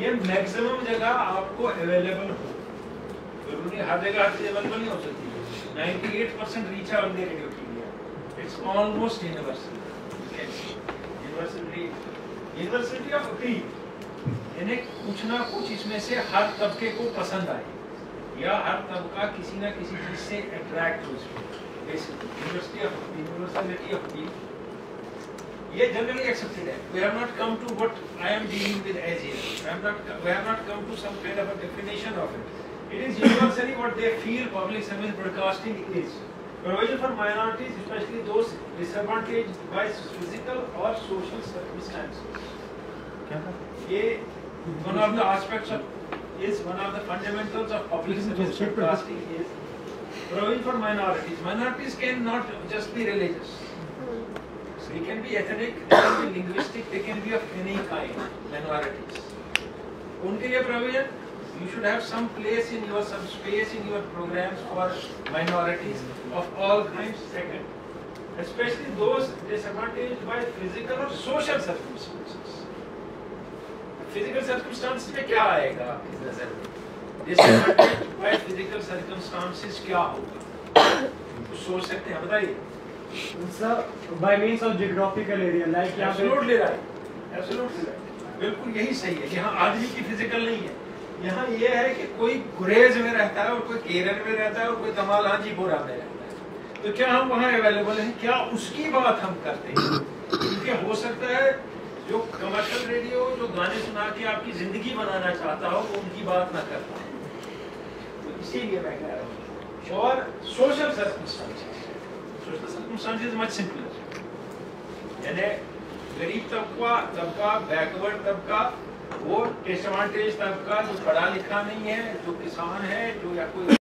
ये मैक्सिमम जगह आपको अवेलेबल हो। ज़रूरी हर जगह हर चीज़ अवेलेबल नहीं हो सकती। 98 परसेंट रीच है the radio media it's almost universal university university of यानी कुछ ना कुछ इसमें से हर तबके को पसंद आए या हर तबका किसी ना किसी चीज़ से अट्रैक्ट हो यूनिवर्सिटी ऑफ़ यूनिवर्सलिटी ऑफ़ ये जनरली एक्सेप्टेड है we have not come to what i am dealing with as here i am not we have not come to some kind of a definition of it it is universally what they feel public service broadcasting is provision for minorities especially those disadvantaged by physical or social circumstances ये one of the aspects of is one of the fundamentals of public service broadcasting is provision for minorities minorities cannot just be religious They can be ethnic, they can be linguistic, they can be of any kind, minorities. उनके लिए provision, you should have some place in your, some space in your programs for minorities of all kinds, second. Especially those disadvantaged by physical or social circumstances. Physical circumstances में क्या आएगा? आपकी नज़र by physical circumstances क्या होगा? कुछ सोच सकते हैं बताइए। Sir, by means of geographical area, like यहाँ पे एब्सोल्युटली राइट एब्सोल्युटली राइट बिल्कुल यही सही है। यहाँ आदमी की फ़िज़िकल नहीं है। यहाँ ये है कि कोई गुरेज में रहता है और कोई केरल में रहता है और कोई दमाल हाजीपुरा में रहता है। तो क्या हम वहाँ अवेलेबल हैं? क्या उसकी बात हम करते हैं? क्योंकि हो सकता है जो कमर्शियल रेडियो जो गाने सुना के आपकी ज़िंदगी बनाना चाहता हो वो उनकी बात ना कर पाए। तो इसीलिए मैं कह रहा हूँ। और social circumstances social circumstances much simpler यानी गरीब तबका तबका बैकवर्ड तबका वो डिसएडवांटेज तबका जो पढ़ा लिखा नहीं है जो किसान है जो या कोई